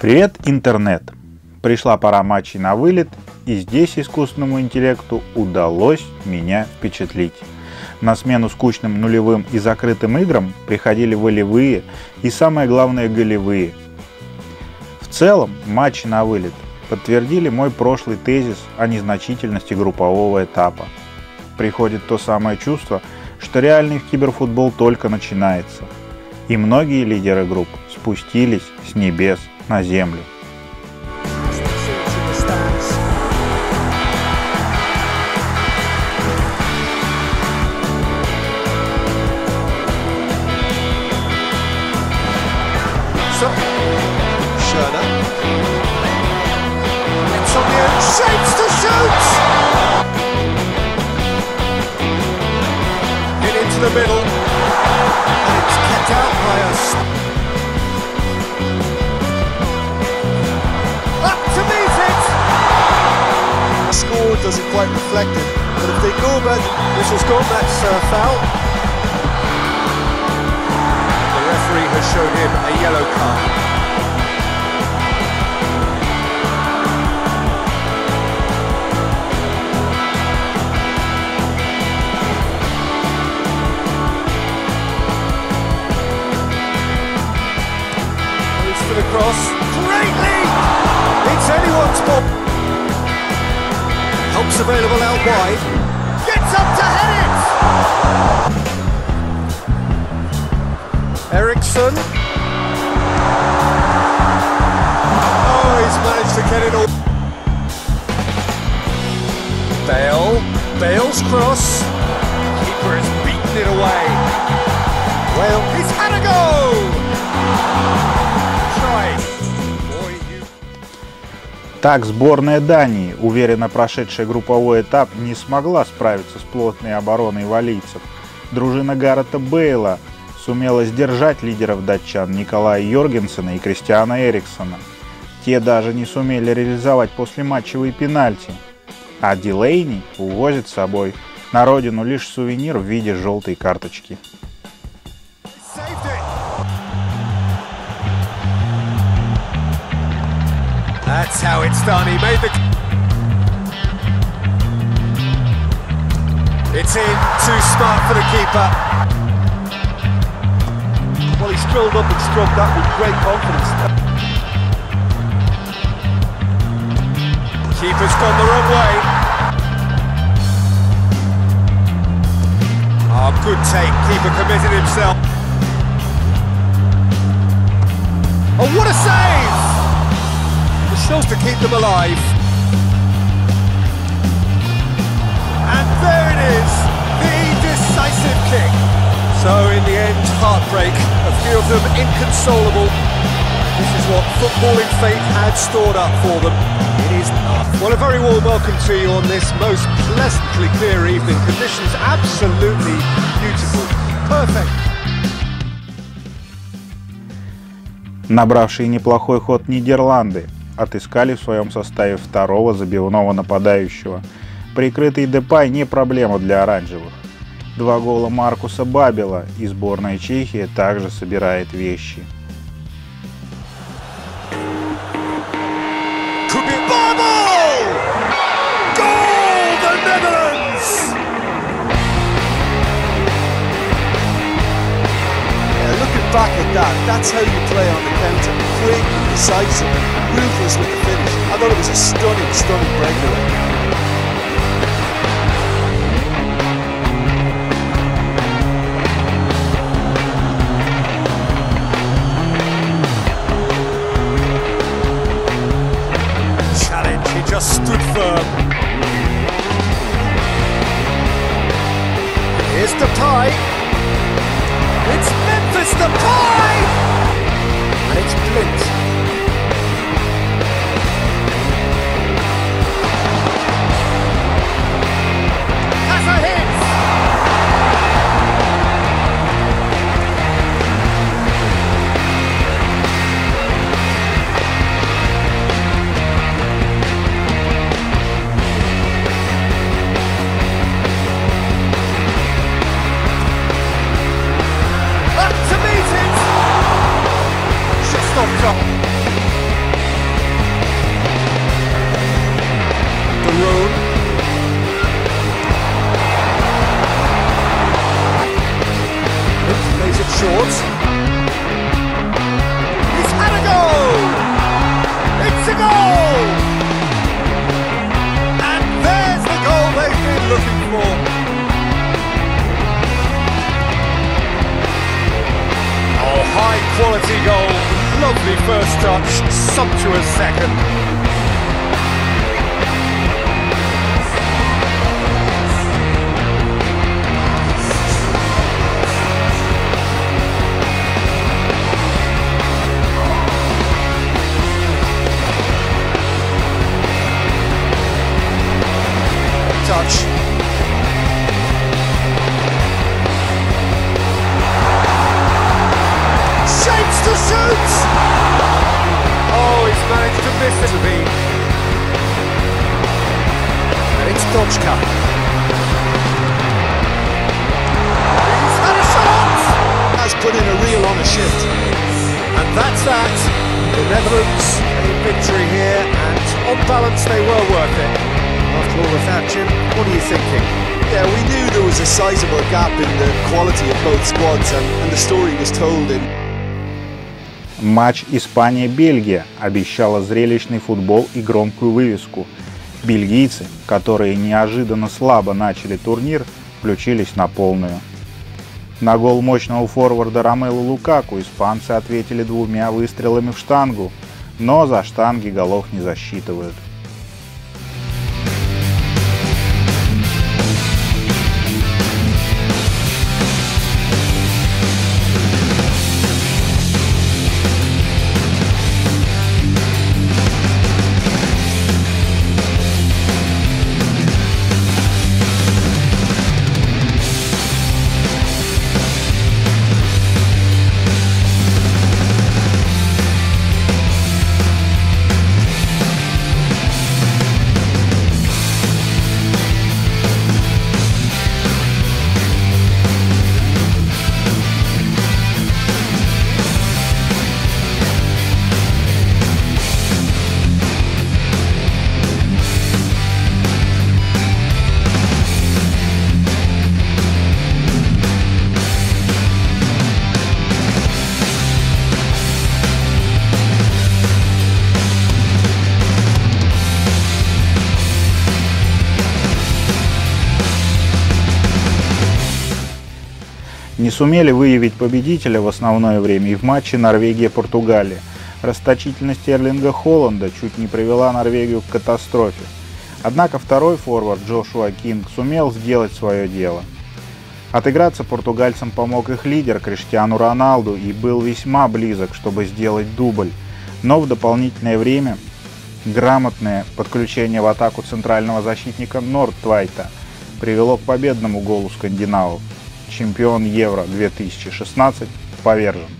Привет, интернет! Пришла пора матчей на вылет, и здесь искусственному интеллекту удалось меня впечатлить. На смену скучным нулевым и закрытым играм приходили волевые и, самое главное, голевые. В целом, матчи на вылет подтвердили мой прошлый тезис о незначительности группового этапа. Приходит то самое чувство, что реальный киберфутбол только начинается. И многие лидеры групп спустились с небес на землю. Out by. Up to meet it! The Score doesn't quite reflect it. But if they go this has gone, that's uh, foul. The referee has shown him a yellow card. It's ball. Helps available out wide. Gets up to head it! Ericsson. Oh, he's managed to get it all. Bale. Bale's cross. Так, сборная Дании, уверенно прошедшая групповой этап, не смогла справиться с плотной обороной валийцев. Дружина Гаррета Бейла сумела сдержать лидеров датчан Николая Йоргенсена и Кристиана Эриксона. Те даже не сумели реализовать послематчевые пенальти. А Дилейни увозит с собой на родину лишь сувенир в виде желтой карточки. That's how it's done. He made the... It's in, too smart for the keeper. Well, he strolled up and struck that with great confidence. Keeper's gone the wrong way. Oh, good take. Keeper committed himself. Oh, what a save! Still to keep them alive. And there it is, the decisive kick. So in the end, heartbreak, a few of them inconsolable. This is what footballing fate had stored up for them. It is not. Well, a very warm welcome to you on this most pleasantly clear evening. Conditions absolutely beautiful. Perfect. Набравшие неплохой ход Нидерланды Отыскали в своем составе второго забивного нападающего. Прикрытый Депай не проблема для оранжевых. Два гола Маркуса Бабела и сборная Чехии также собирает вещи. Back at that, that's how you play on the counter. Quick, decisive, ruthless with the finish. I thought it was a stunning, stunning breakaway. Challenge, he just stood firm. quality goal. Lovely first touch, sumptuous second. Stoczka. He's had a shot! Has put in a real honest shift. And that's that. The Netherlands a victory here, and on balance they were worth it. After all that, Jim, what are you thinking? Yeah, we knew there was a sizable gap in the quality of both squads, and, and the story was told in Матч Испания-Бельгия обещала зрелищный футбол и громкую вывеску – Бельгийцы, которые неожиданно слабо начали турнир, включились на полную. На гол мощного форварда Ромело Лукаку испанцы ответили двумя выстрелами в штангу, но за штанги голов не засчитывают. Не сумели выявить победителя в основное время и в матче Норвегия-Португалия. Расточительность Эрлинга Холланда чуть не привела Норвегию к катастрофе. Однако второй форвард Джошуа Кинг сумел сделать свое дело. Отыграться португальцам помог их лидер Криштиану Роналду и был весьма близок, чтобы сделать дубль. Но в дополнительное время грамотное подключение в атаку центрального защитника Нордтвайта привело к победному голу скандинавов чемпион Евро 2016 повержен.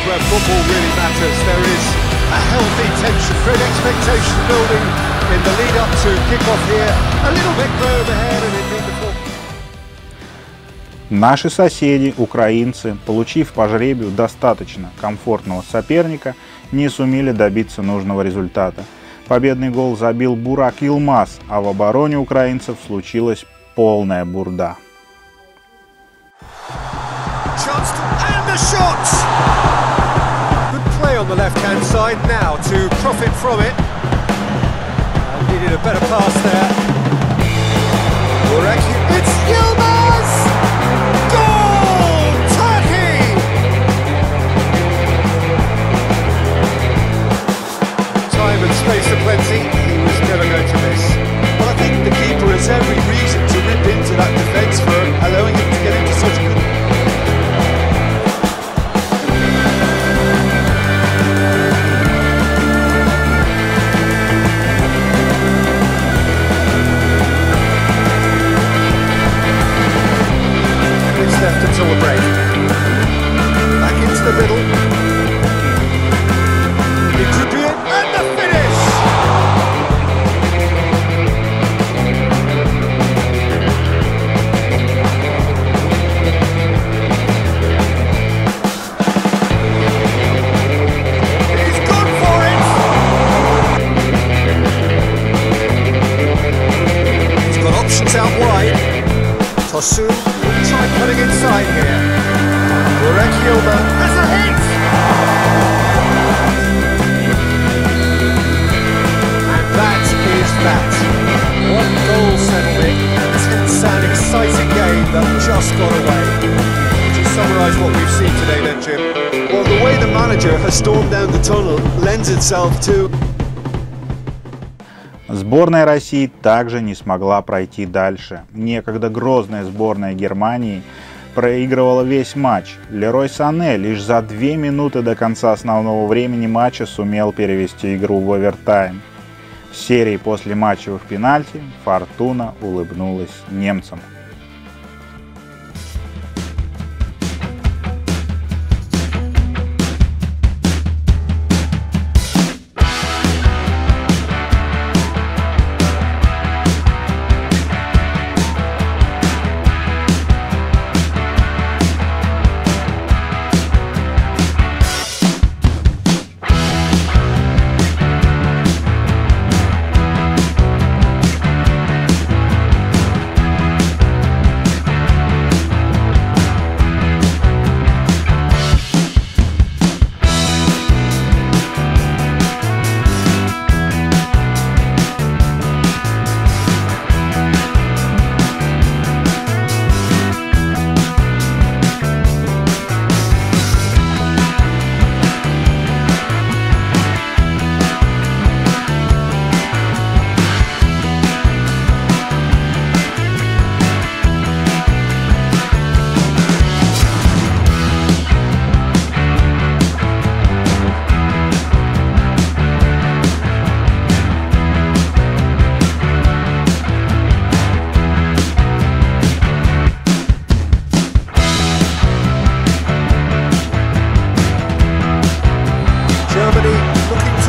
World where football really matters. There is a healthy tension, great expectation building in the lead up to kick-off here. A little bit grey overhead and indeed before. Наши соседи, украинцы, получив по жребию достаточно комфортного соперника, не сумели добиться нужного результата. Победный гол забил Бурак Илмаз, а в обороне украинцев случилась полная бурда. Chance to, the shot! Left-hand side now to profit from it. Uh, needed a better pass there. It's Yilmaz! Goal! Turkey! Time and space aplenty. He was never going to miss. But I think the keeper has every reason to rip into that defence for allowing him to get into stormed down the tunnel lends itself to Сборная России также не смогла пройти дальше. Некогда грозная сборная Германии проигрывала весь матч. Лерой Сане лишь за две минуты до конца основного времени матча сумел перевести игру в овертайм. В серии после матчевых пенальти Фортуна улыбнулась немцам.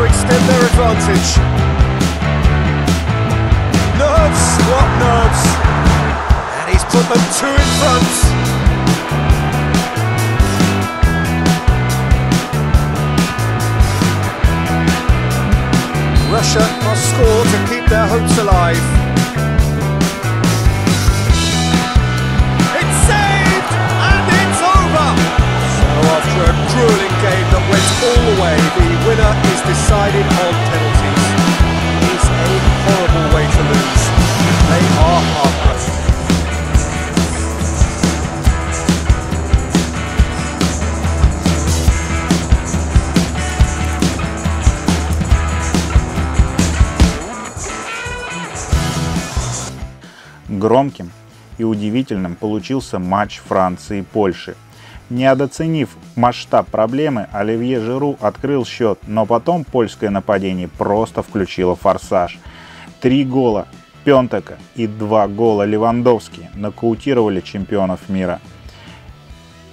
To extend their advantage. Nerves, what nerves? And he's put them two in front. Russia must score to keep their hopes alive. After a grueling game that went all the way, the winner is decided on penalties. It's a horrible way to lose. They are heartless. Громким и удивительным получился матч Франции и Польши. Недооценив масштаб проблемы, Оливье Жиру открыл счет, но потом польское нападение просто включило форсаж. Три гола Пентека и два гола Левандовски нокаутировали чемпионов мира.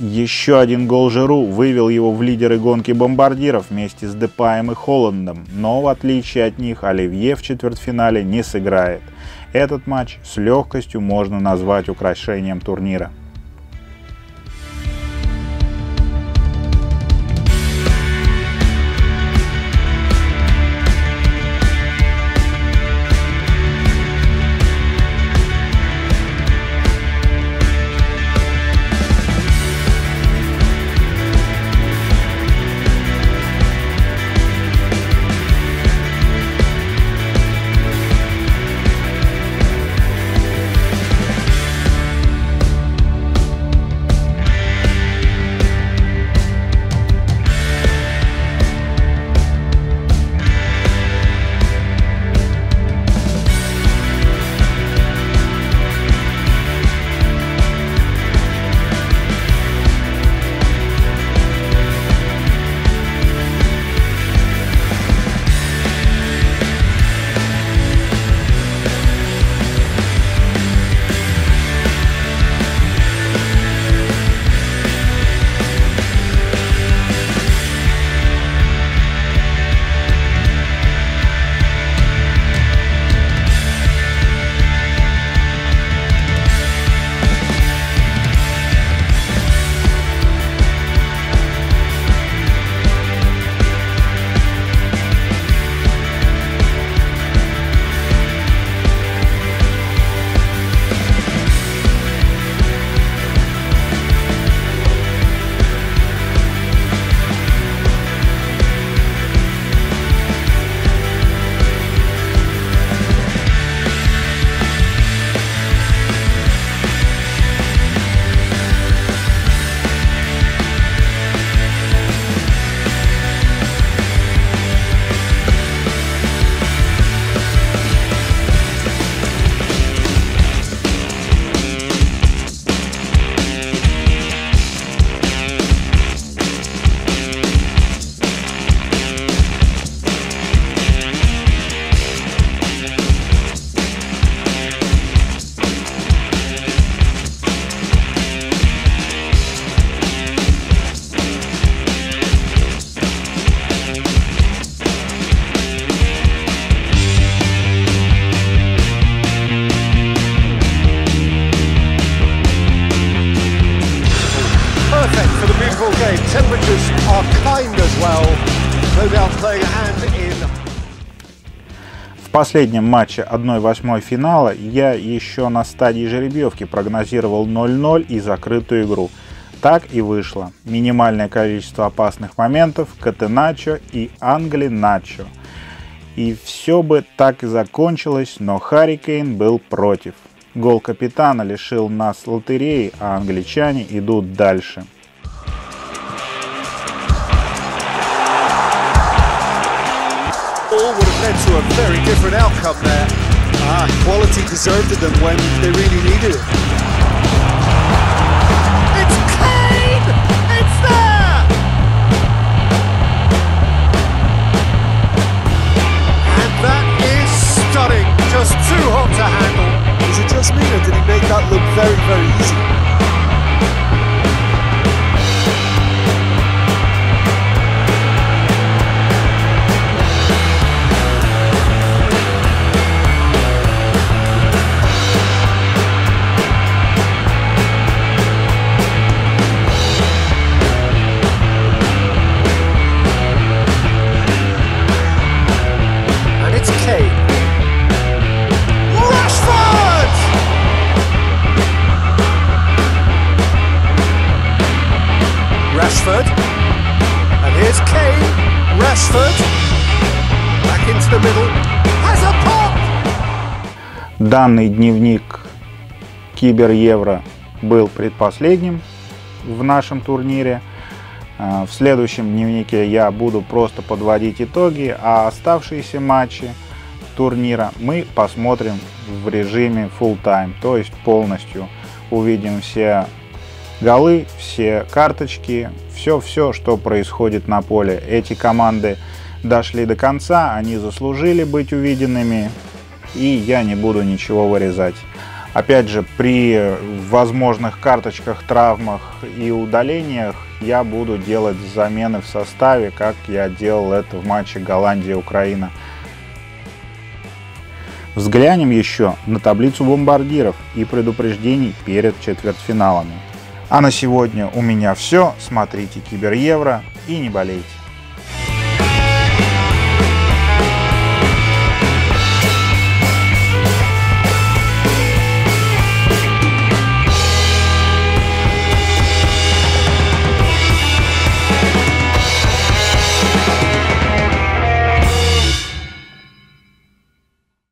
Еще один гол Жиру вывел его в лидеры гонки бомбардиров вместе с Депаем и Холландом, но в отличие от них Оливье в четвертьфинале не сыграет. Этот матч с легкостью можно назвать украшением турнира. Последнем матче 1-8 финала я еще на стадии жеребьевки прогнозировал 0-0 и закрытую игру. Так и вышло. Минимальное количество опасных моментов, Катеначо и Англи Начо. И все бы так и закончилось, но Харри Кейн был против. Гол капитана лишил нас лотереи, а англичане идут дальше. To a very different outcome there. Ah, quality deserted them when they really needed it. It's Kane! It's there! And that is stunning. Just too hot to handle. Is it just me or did he make that look very, very easy? And here's Kane. Rashford. Back into the middle. Has a pop! Данный дневник Кибер Евро был предпоследним в нашем турнире. А, в следующем дневнике я буду просто подводить итоги, а оставшиеся матчи турнира мы посмотрим в режиме full time, то есть полностью увидим все голы, все карточки, все-все, что происходит на поле. Эти команды дошли до конца, они заслужили быть увиденными, и я не буду ничего вырезать. Опять же, при возможных карточках, травмах и удалениях я буду делать замены в составе, как я делал это в матче Голландия-Украина. Взглянем еще на таблицу бомбардиров и предупреждений перед четвертьфиналами. А на сегодня у меня все. Смотрите Кибер Евро и не болейте.